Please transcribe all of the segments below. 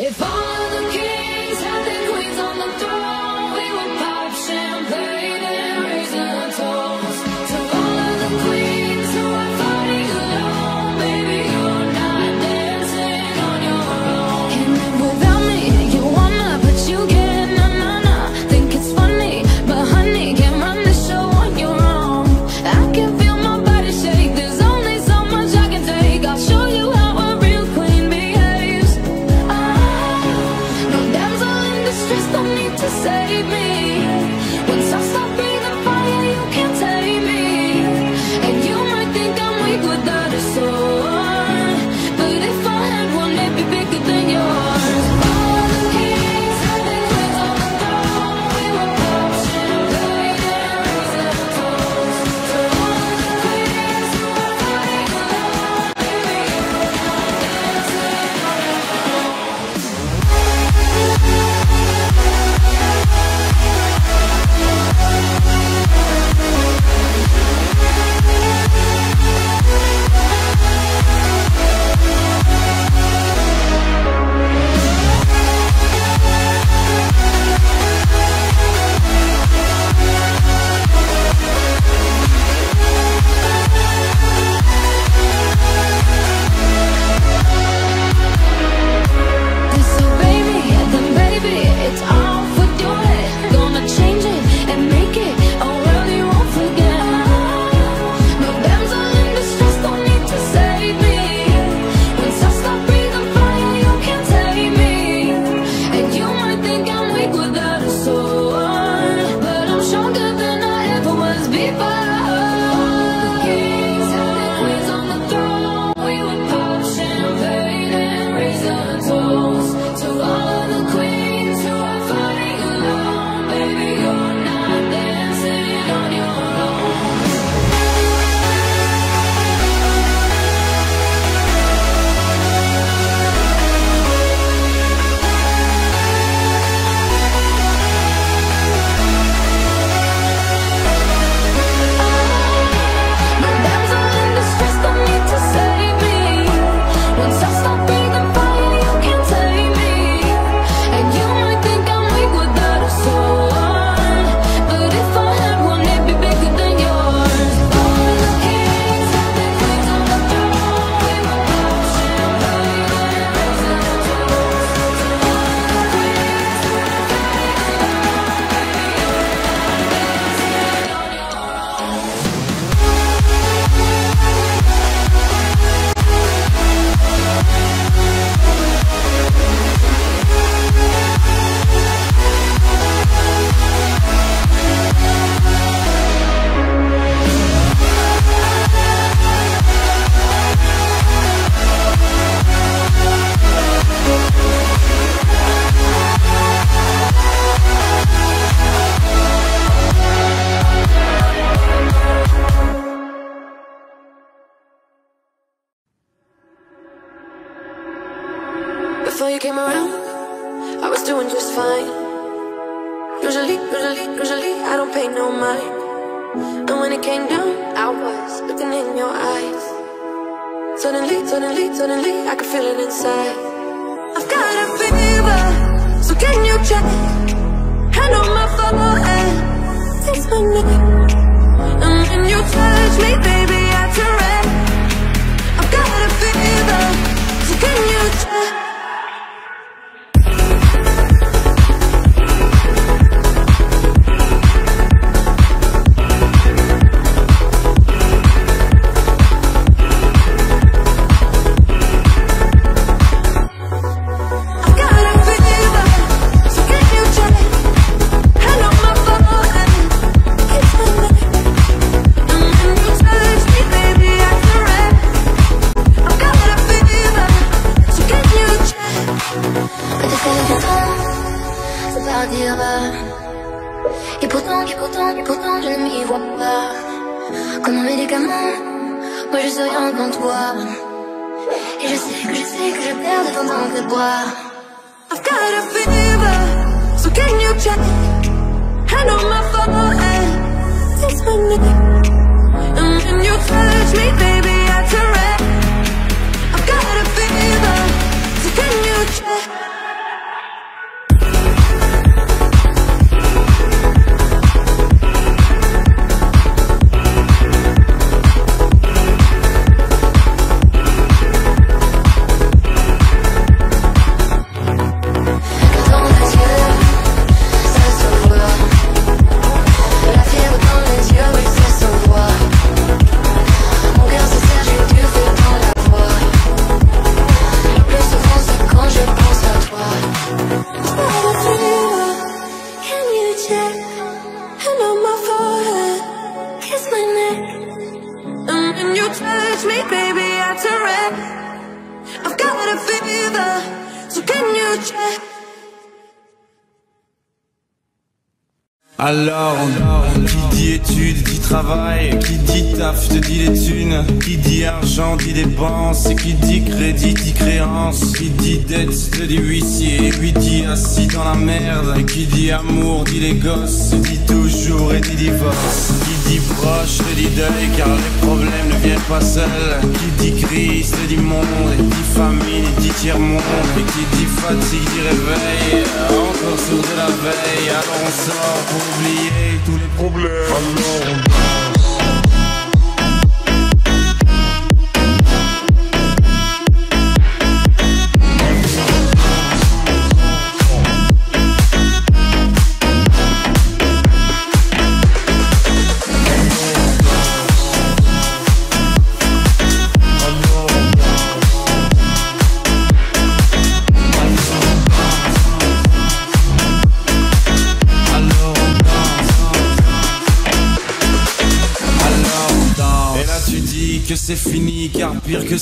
If all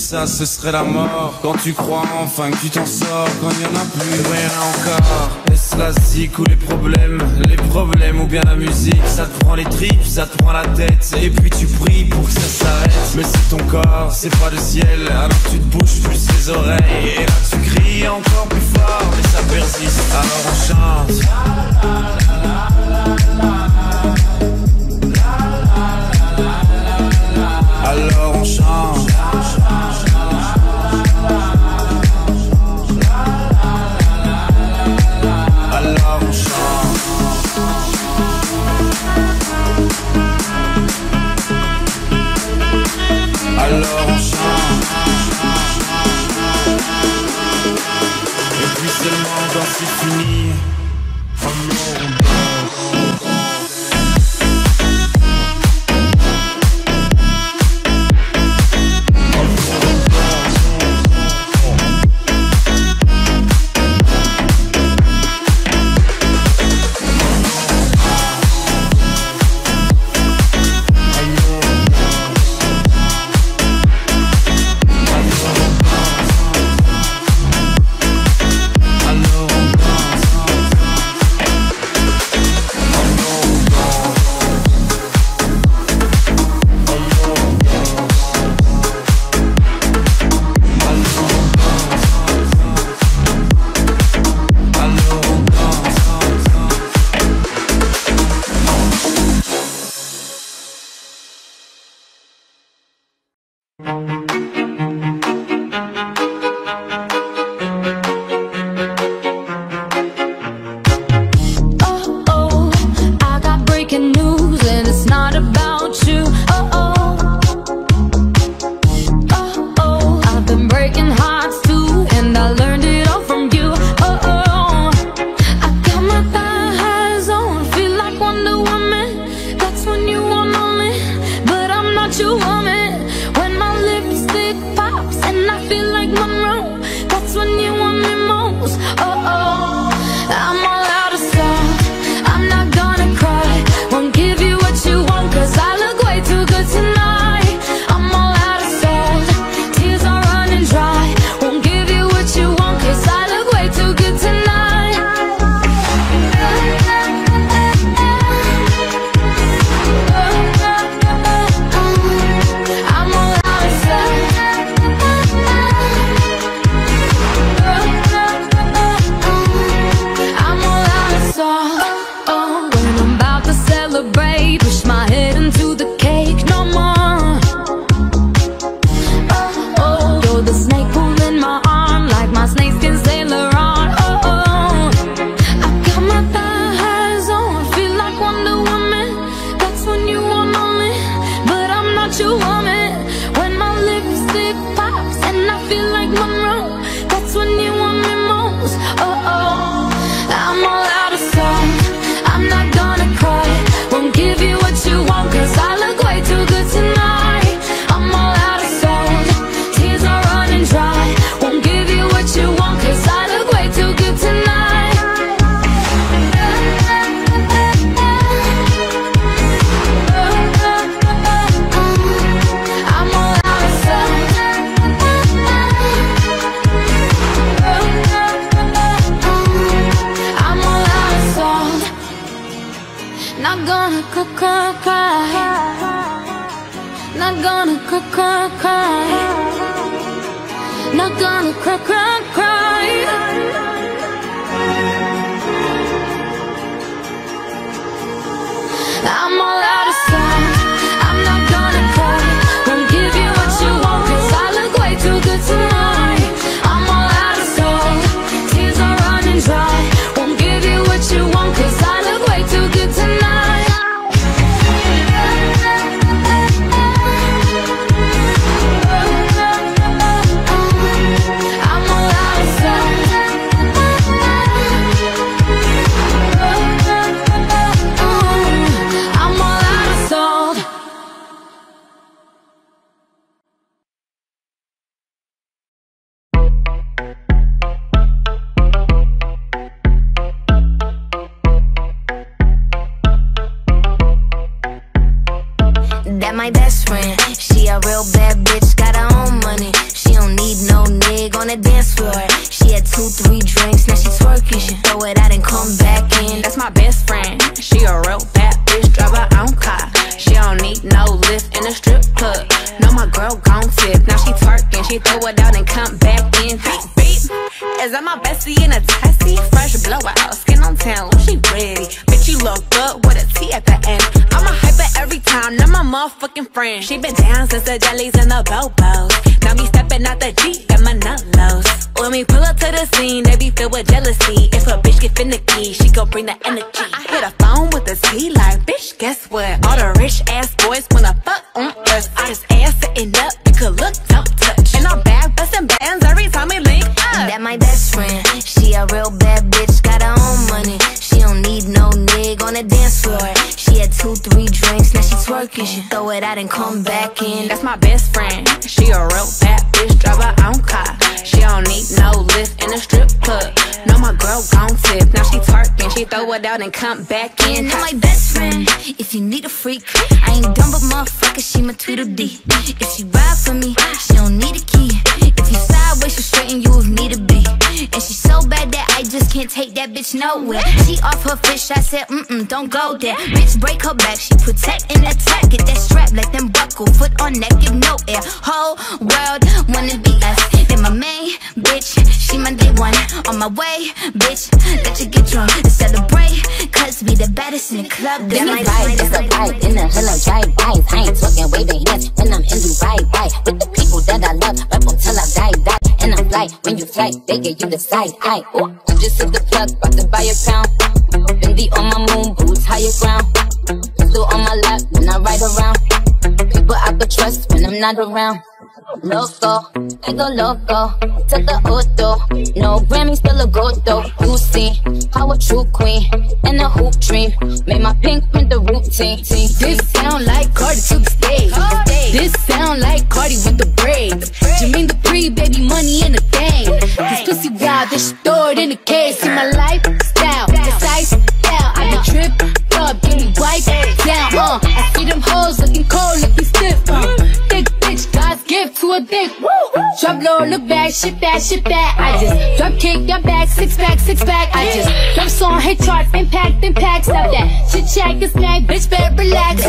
ça ce serait la mort. Quand tu crois enfin que tu t'en sors Quand il y en a plus rien encore. Est-ce la zik ou les problèmes? Les problèmes ou bien la musique? Ça te prend les tripes, ça te prend la tête. Et puis tu pries pour que ça s'arrête. Mais c'est ton corps, c'est pas le ciel Alors tu te bouges plus les oreilles. Et là tu cries encore plus fort Mais ça persiste. Alors on chante. Alors on chante Alors on gonna cry, cry, cry. Not gonna cry, cry, cry. Not gonna cry, cry, cry. I'm all out. It out and come back in. And my best friend, if you need a freak, I ain't dumb but motherfucker, she my Tweedledee. If she ride for me, she don't need a key. If you sideways, she straighten you if need can't take that bitch nowhere. She off her fish, I said, mm-mm, don't go there. Bitch, break her back, she protect and attack. Get that strap, let them buckle, foot on neck, give no air. Whole world wanna be us. Then my main bitch, she my day one. On my way, bitch, let you get drunk and celebrate. Cause we the baddest in the club. Then my vibe is a vibe in the hill of drive bys. I ain't talking waving hands when I'm in Dubai, right? With the people that I love, rap until I die, die. Fly when you fly, they get you the side eye. Oh, I just hit the plug, about to buy a pound. Bendy on my moon boots, higher ground. Pistol on my lap when I ride around. People I could trust when I'm not around. Loco, go loco. To the auto. No Grammy, still a though. You see how a true queen and a hoop dream made my pink print the routine. This sound like Cardi to the stage. This sound like Cardi with the braids. Jermaine the pre, baby, money in the thing. This pussy wild, this stored in the case. See my lifestyle, precise style. I be trip up, get me wiped down. Uh, I see them hoes looking cold, looking stiff. Uh, to a dick. Drop low, look back, shit that, shit that. I just drop kick, your back, six pack, six pack. I just drop song, hit charts, impact, impact. Stop that shit, check, it's snack, bitch, better relax.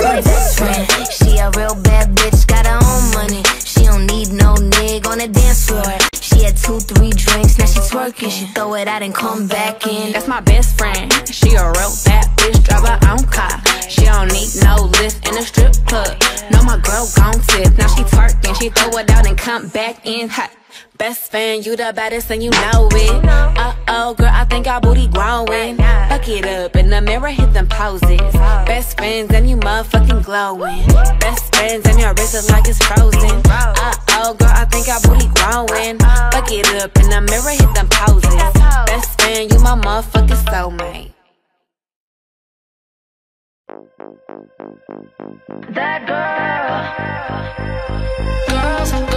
She a real bad bitch, got her own money. She don't need no nig on the dance floor. She had two, three drinks, now she twerking. She throw it out and come back in. That's my best friend. She a real bad bitch, drive her own car. She don't need no lift in a strip club. No, my girl gon' tip. Now she twerking, she throw it out and come back in hot. Best fan, you the baddest and you know it. Uh oh, girl, I think our booty growing. Fuck it up in the mirror, hit them poses. Best friends and you motherfucking glowing. Best friends and your wrist is like it's frozen. Uh oh, girl, I think our booty growing. Fuck it up in the mirror, hit them poses. Best friend, you my motherfucking soulmate. That girl. Girls, girls,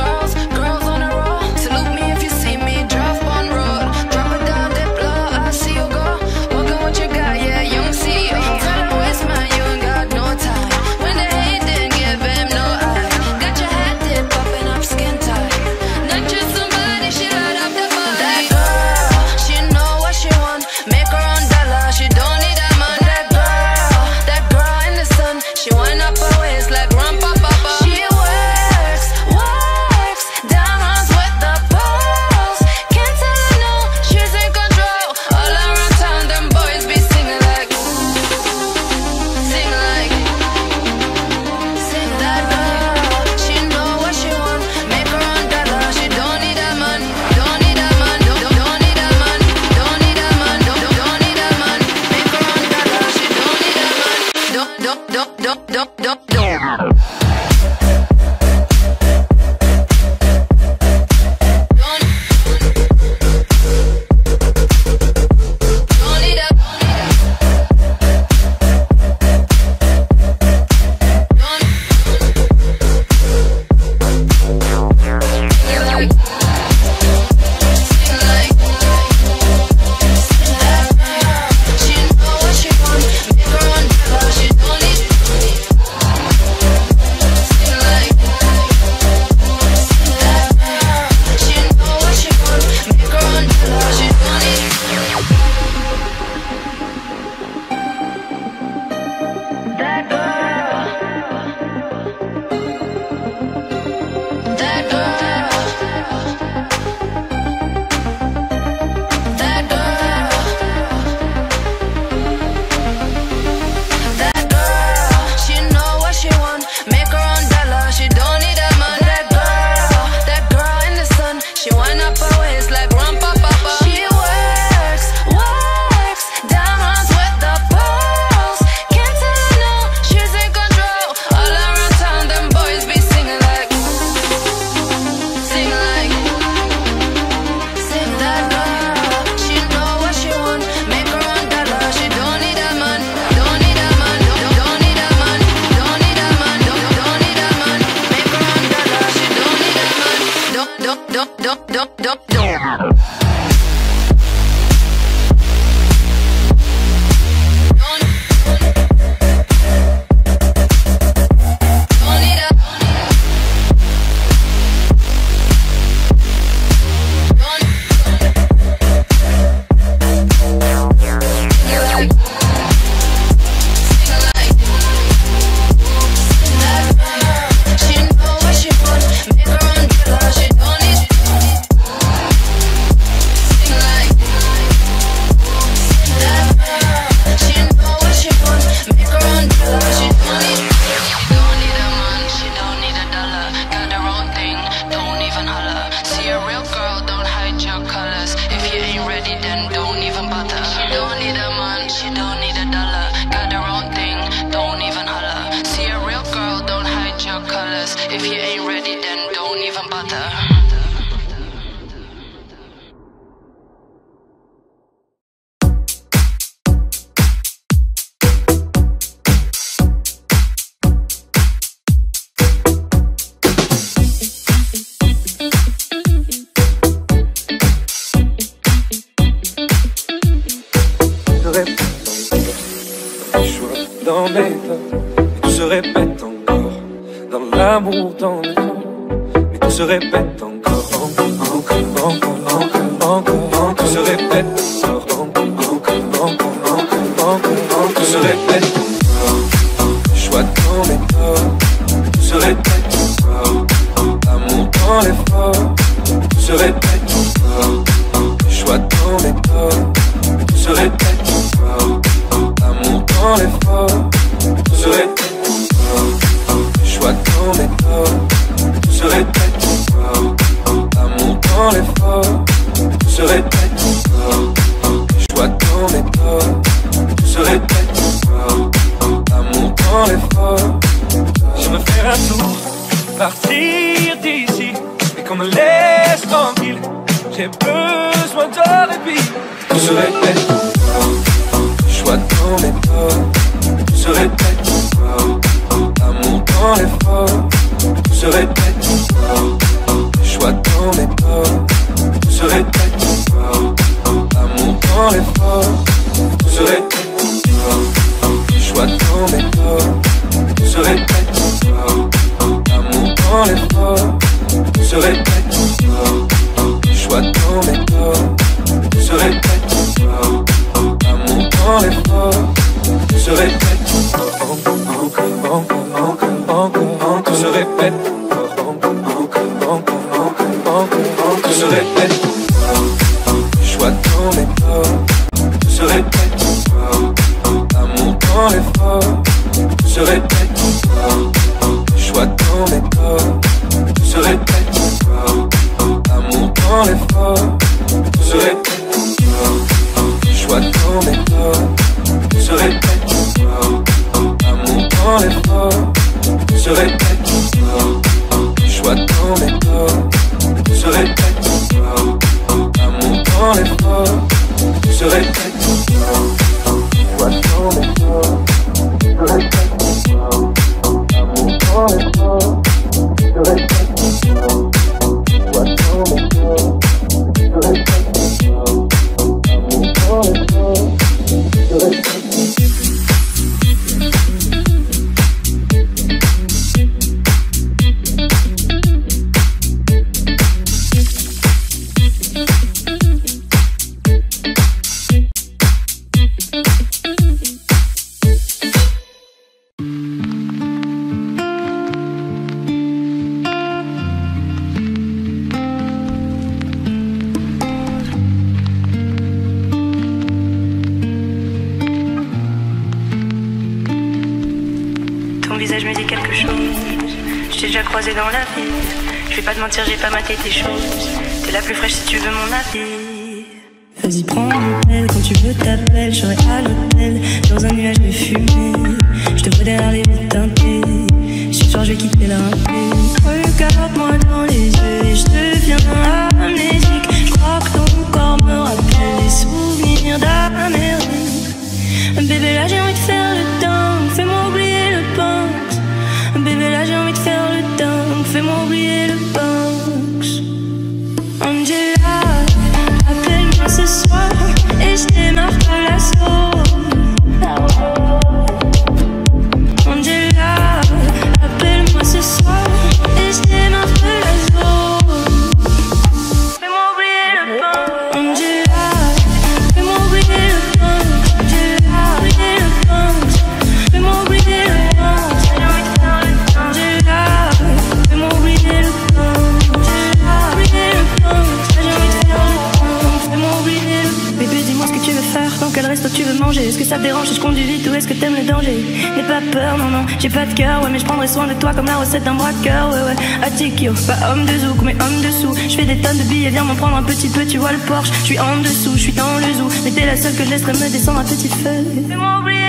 memories.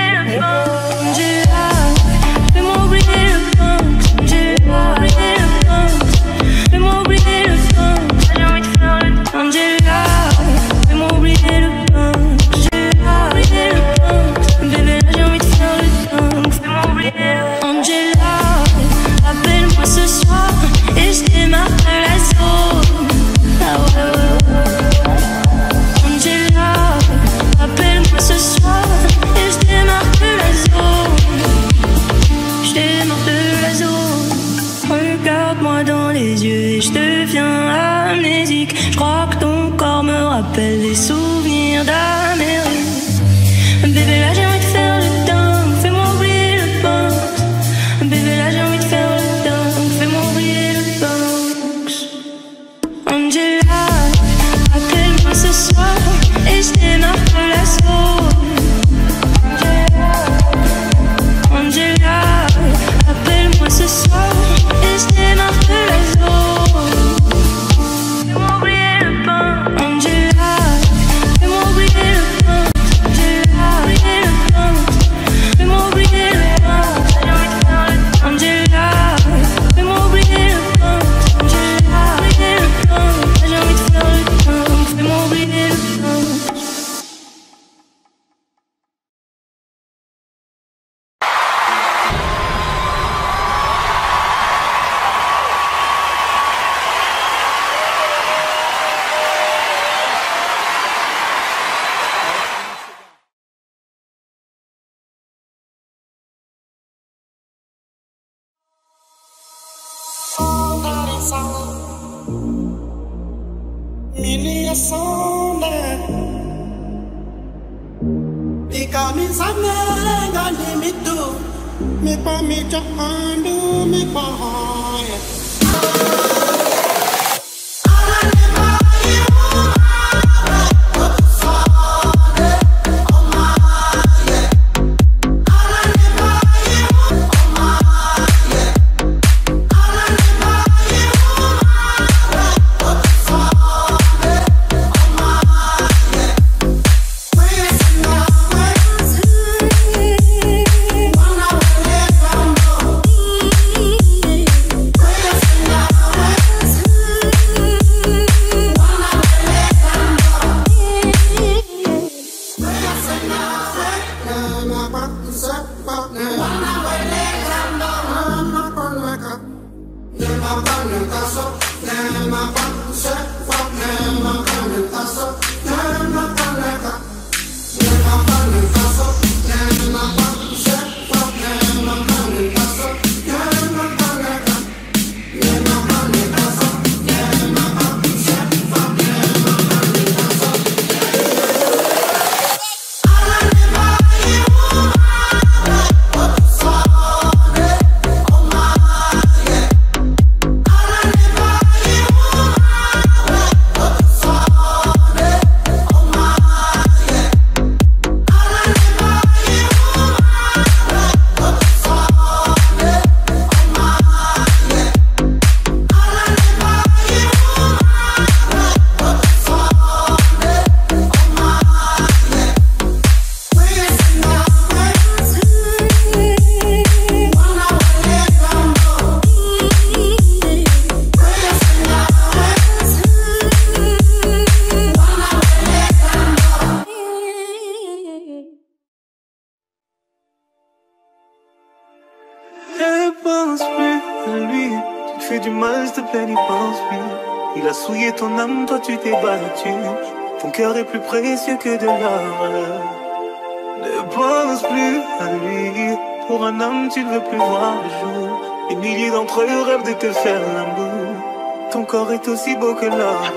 de te faire l'amour. Ton corps est aussi beau que l'or,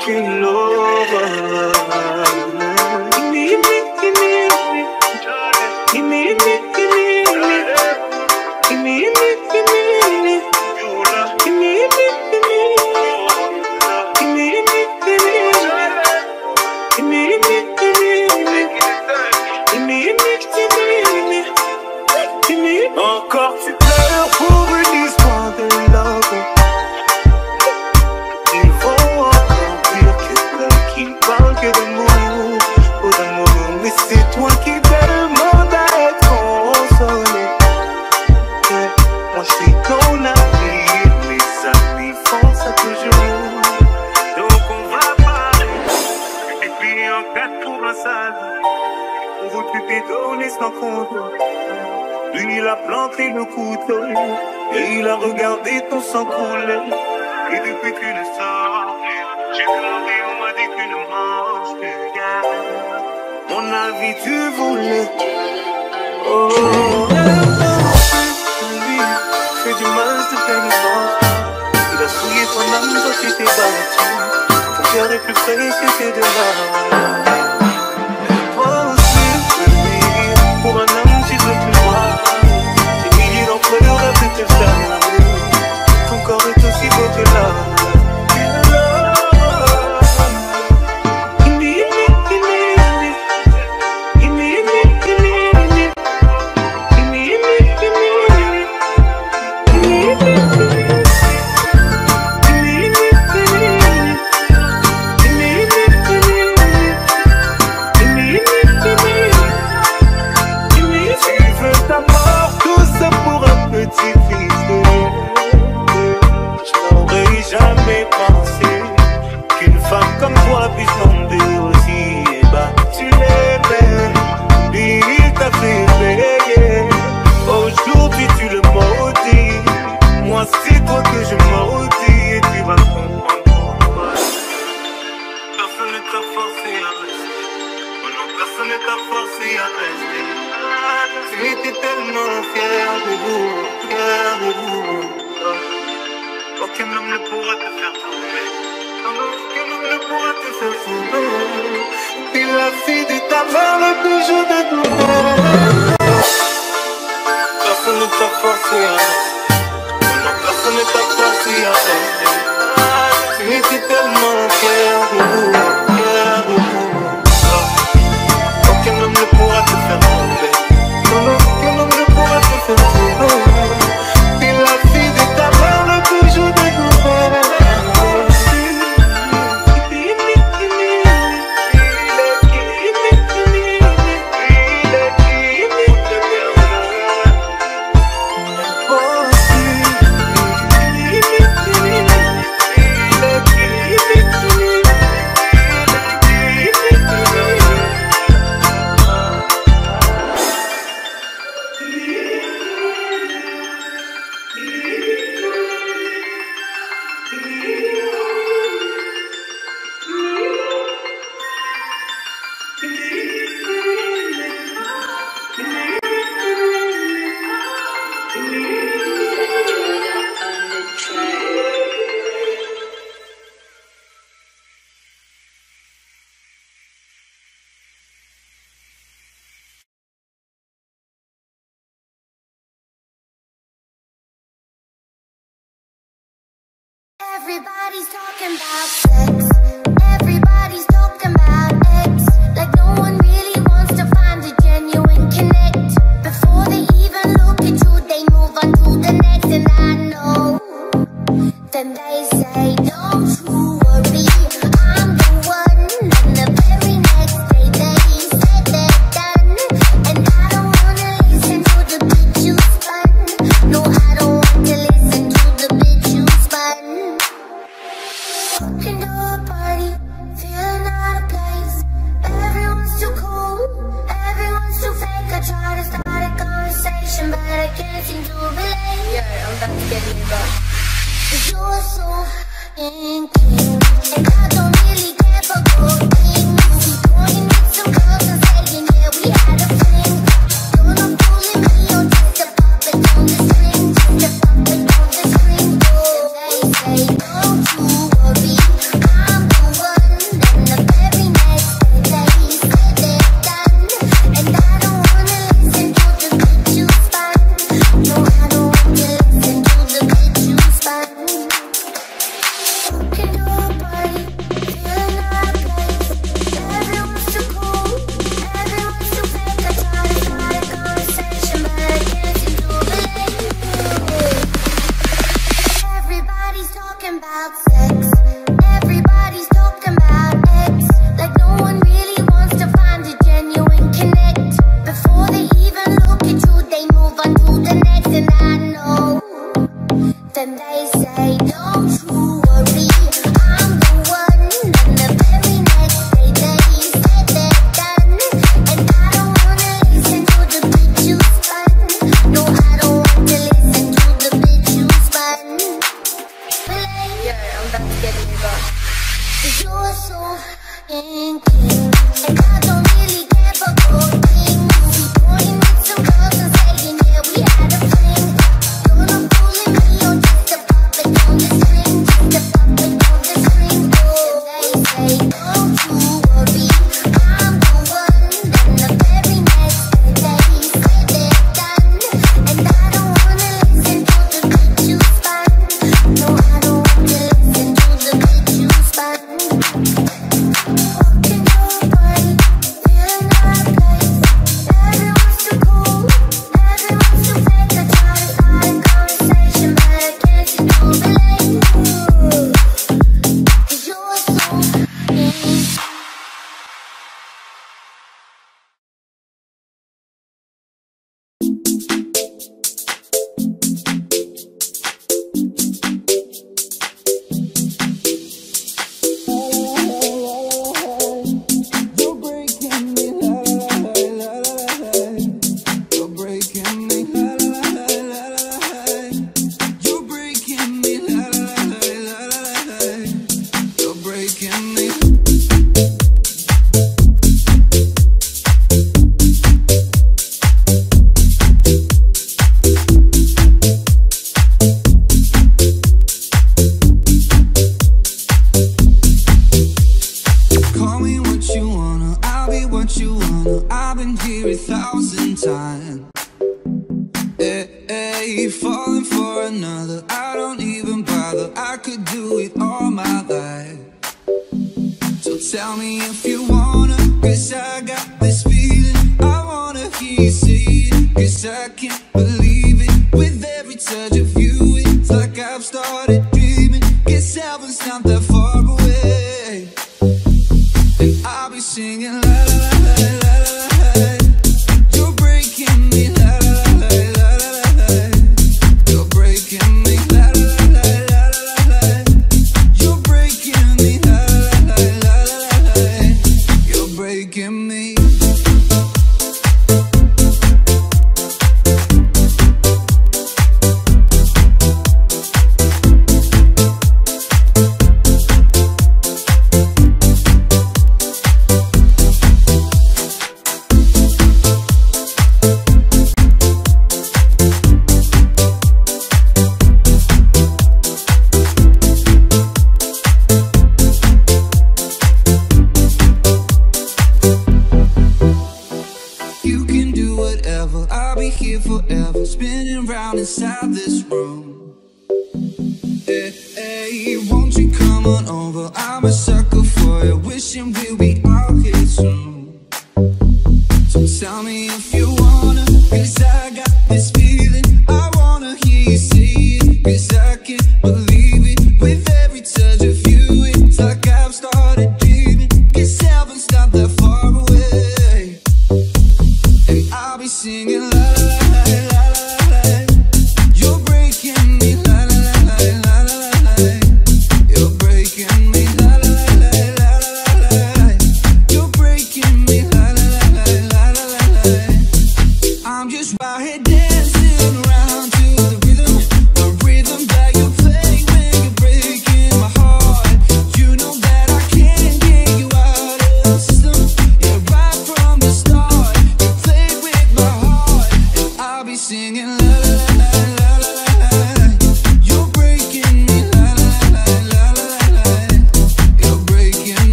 qu'une l'aura.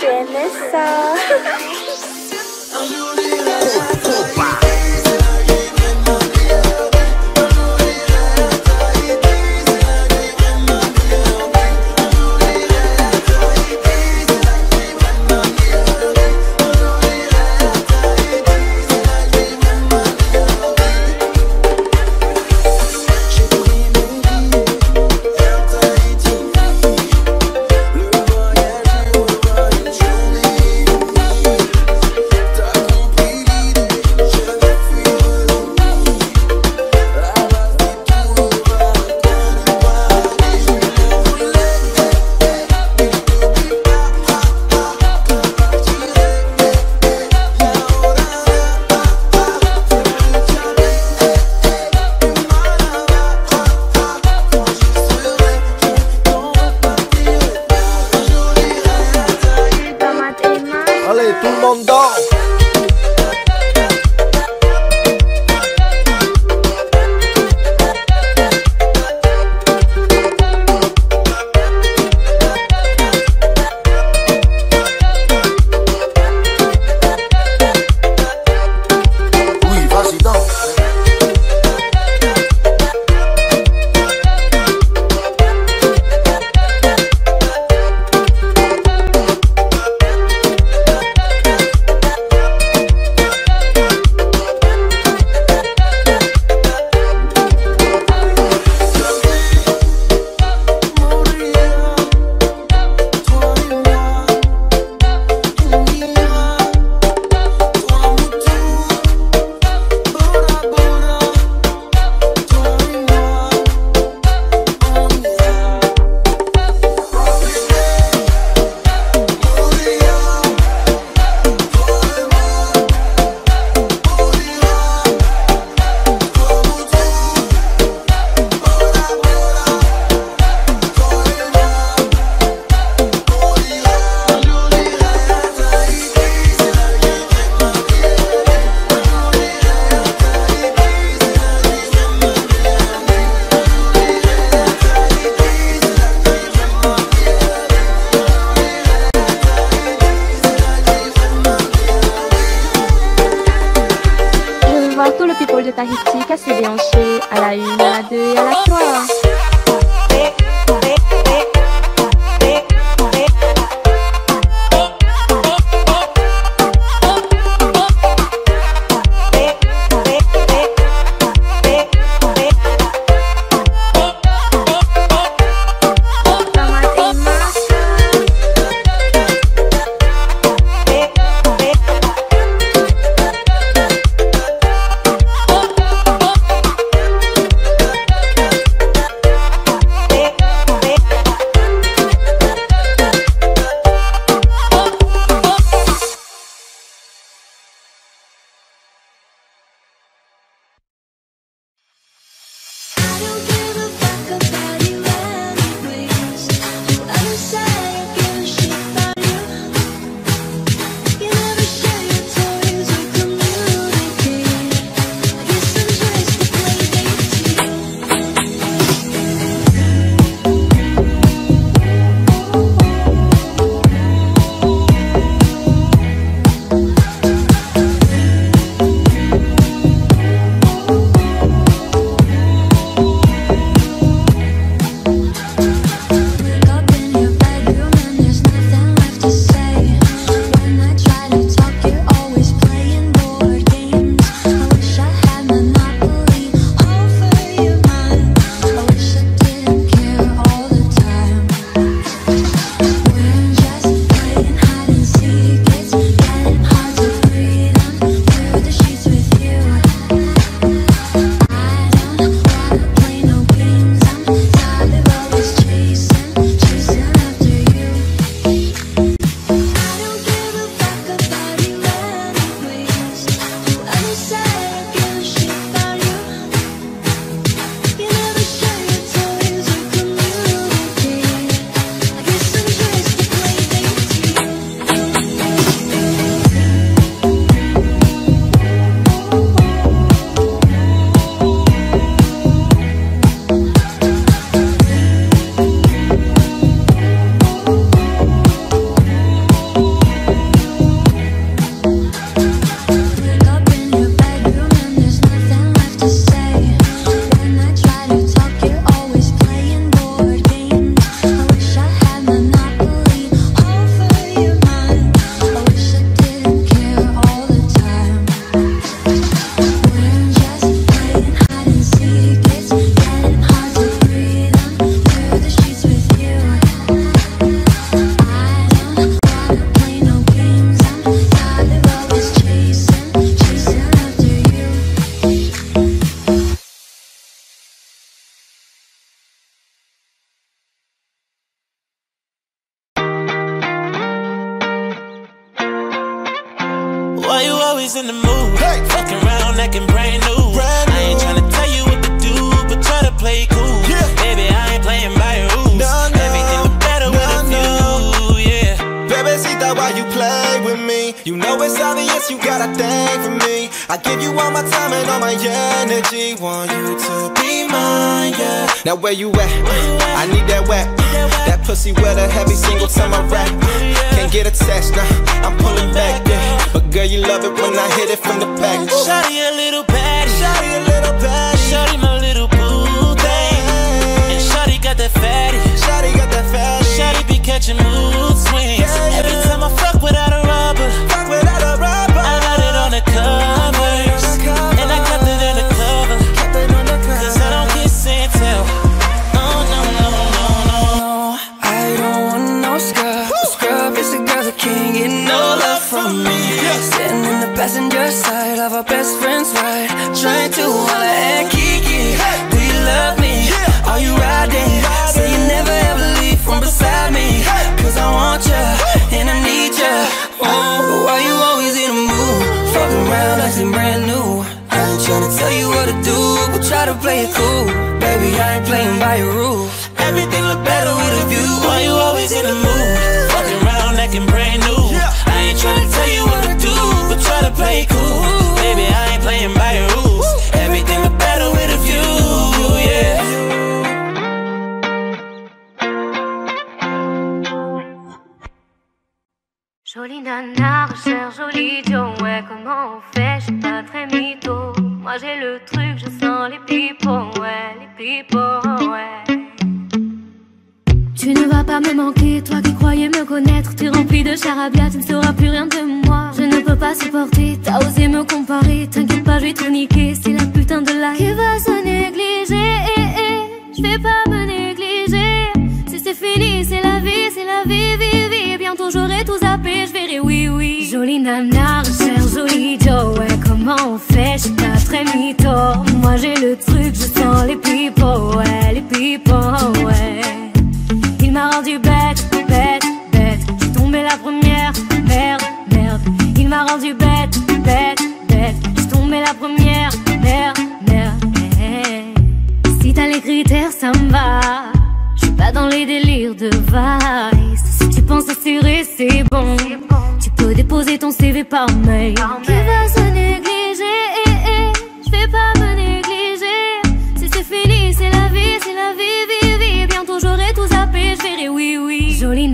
Le commandant. Le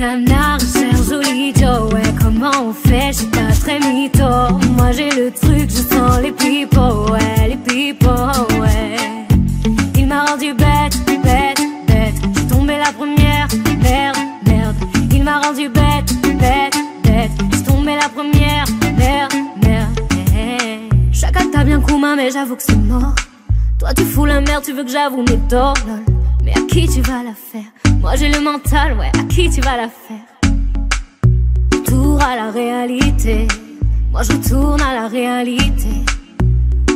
nanar, cher joli Joe. Ouais, comment on fait? J'suis pas très mytho. Moi j'ai le truc, je sens les people, ouais, les people, ouais. Il m'a rendu bête, bête, bête. J'suis tombée la première, merde, merde. Il m'a rendu bête, bête, bête. J'suis tombée la première, merde, merde. Hey. Chacun t'a bien Kuma, mais j'avoue que c'est mort. Toi tu fous la merde, tu veux que j'avoue mes torts, lol. Mais à qui tu vas la faire? Moi j'ai le mental, ouais, à qui tu vas la faire? Tour à la réalité, moi je tourne à la réalité.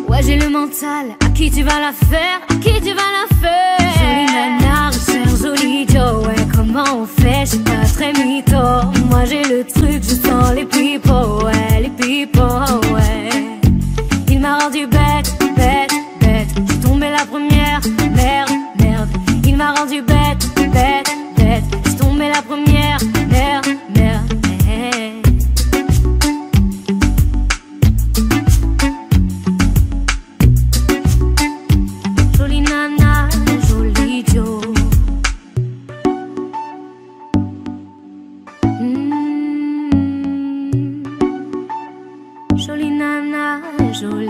Ouais, j'ai le mental, à qui tu vas la faire? À qui tu vas la faire? Jolie nana, cher joli Joe, ouais, comment on fait? Je pas très mytho. Moi j'ai le truc, je sens les people, ouais, les people, ouais. Il m'a rendu bête, bête, bête. J'suis tombée la première, merde m'as rendu bête, bête, bête. C'est tombé la première, merde, merde. Jolie nana, joli Joe. Mmh. Jolie nana, jolie.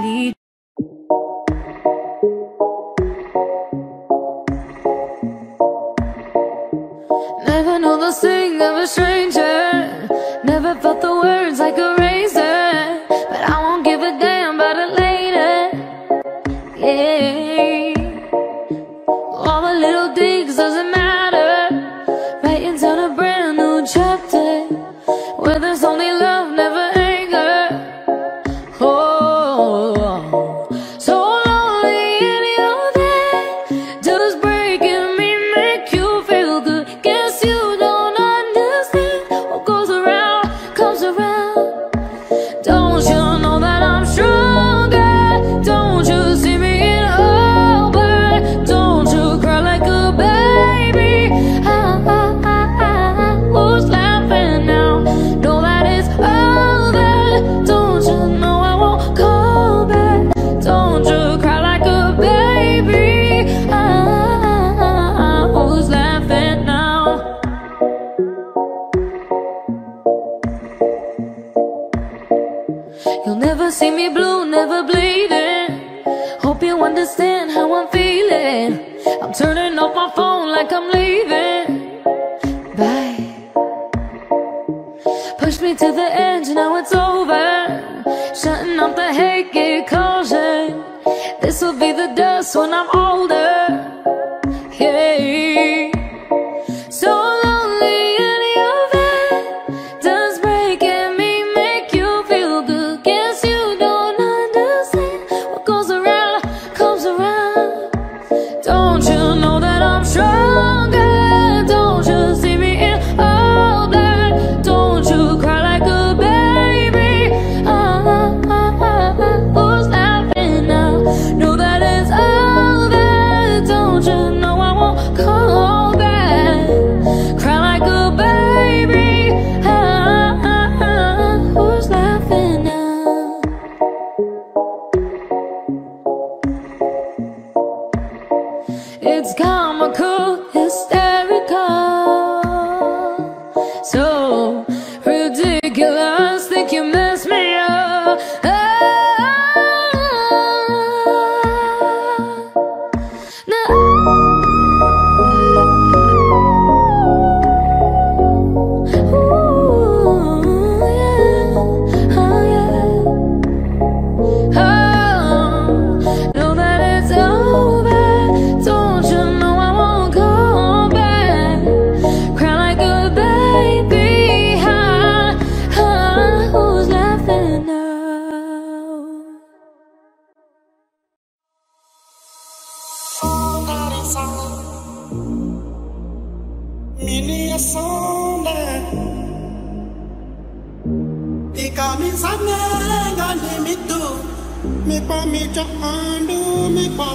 จะอ่านดูไม่ปา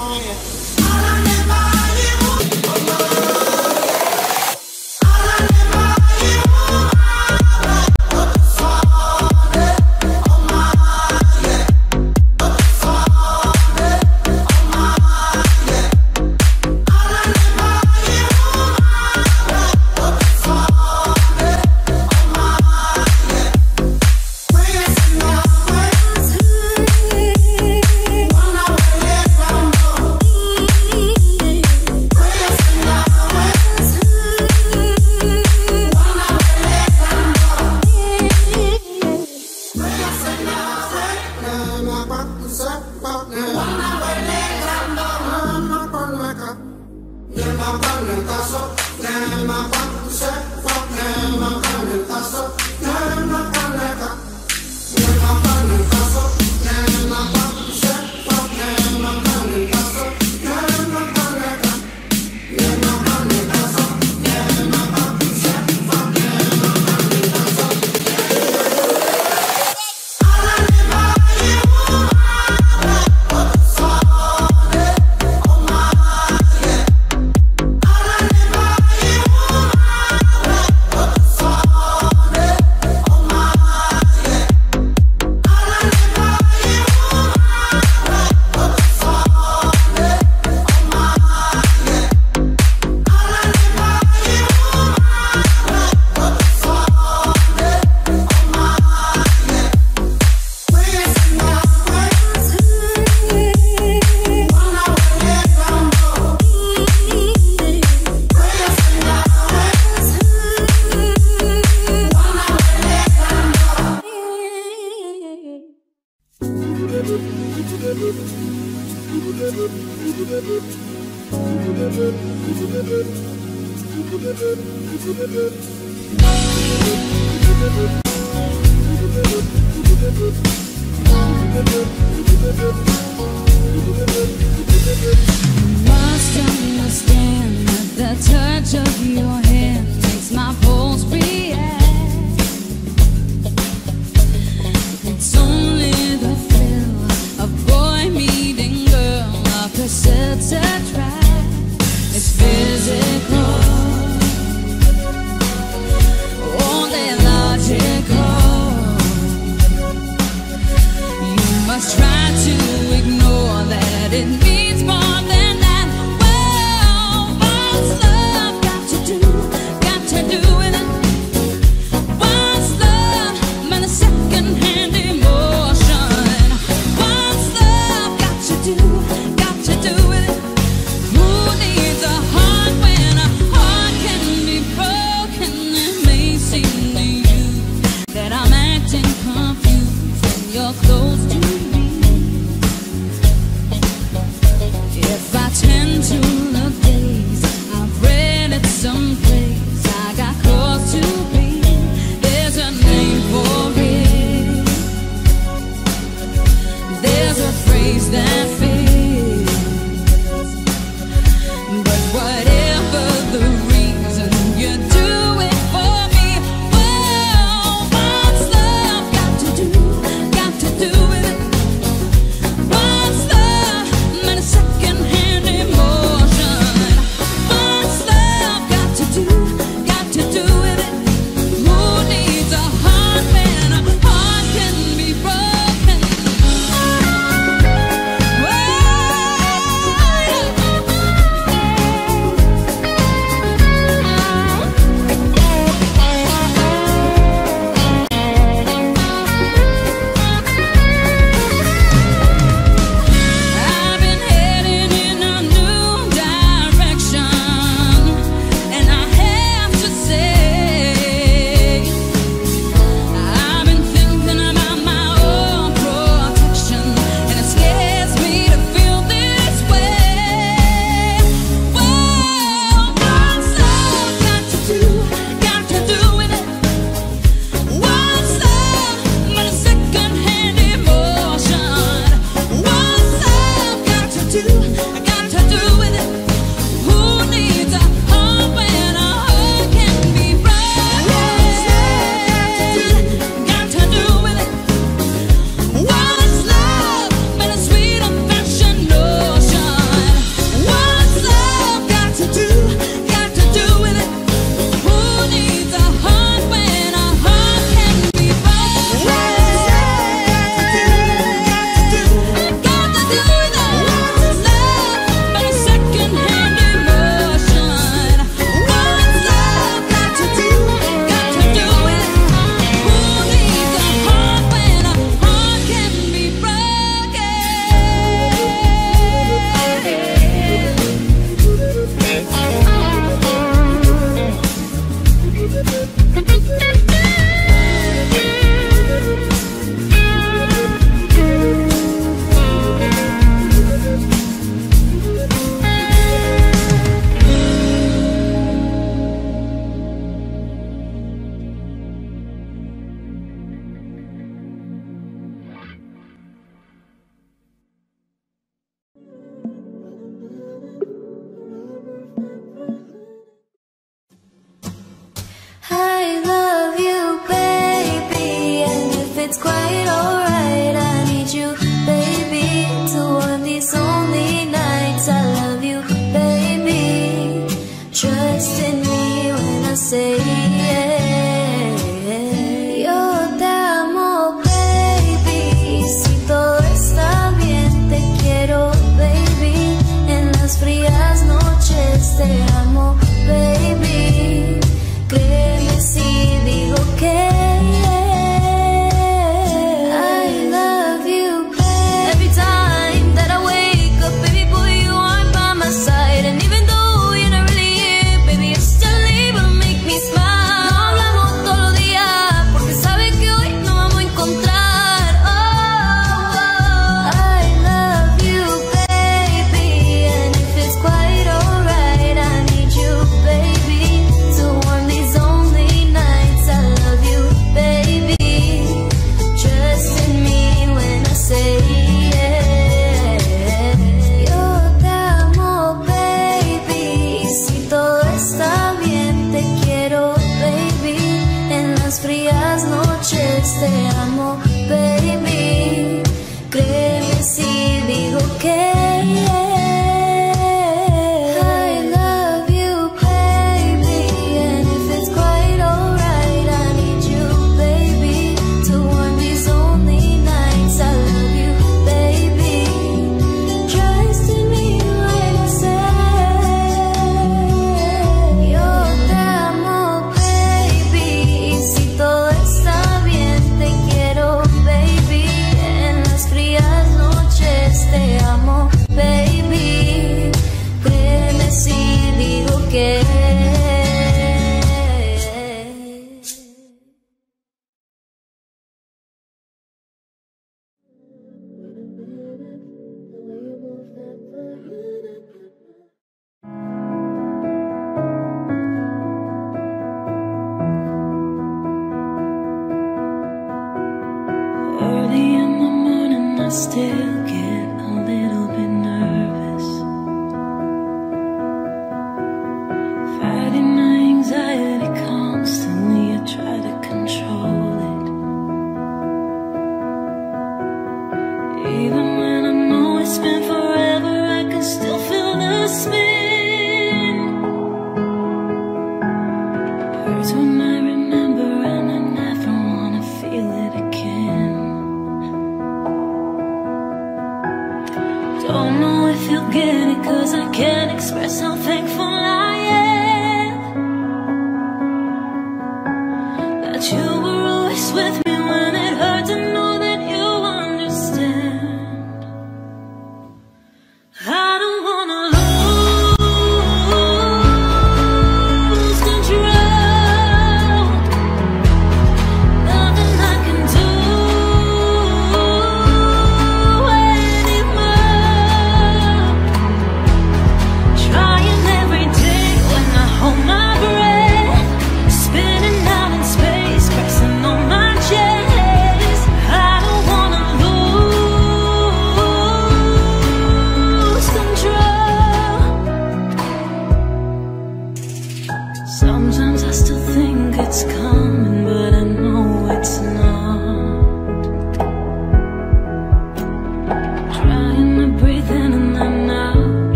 still